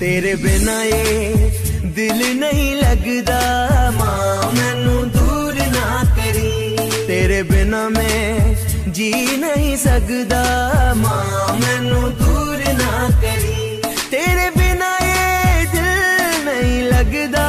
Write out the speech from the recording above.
ਤੇਰੇ ਬਿਨਾ ਏ ਦਿਲ ਨਹੀਂ ਲੱਗਦਾ। ਮਾਂ, ਮੈਨੂੰ ਦੂਰ ਨਾ ਕਰੀ। ਤੇਰੇ ਬਿਨਾ ਮੈਂ ਜੀ ਨਹੀਂ ਸਕਦਾ। ਮਾਂ, ਮੈਨੂੰ ਦੂਰ ਨਾ ਕਰੀ। ਤੇਰੇ ਬਿਨਾ ਏ ਦਿਲ ਨਹੀਂ ਲੱਗਦਾ।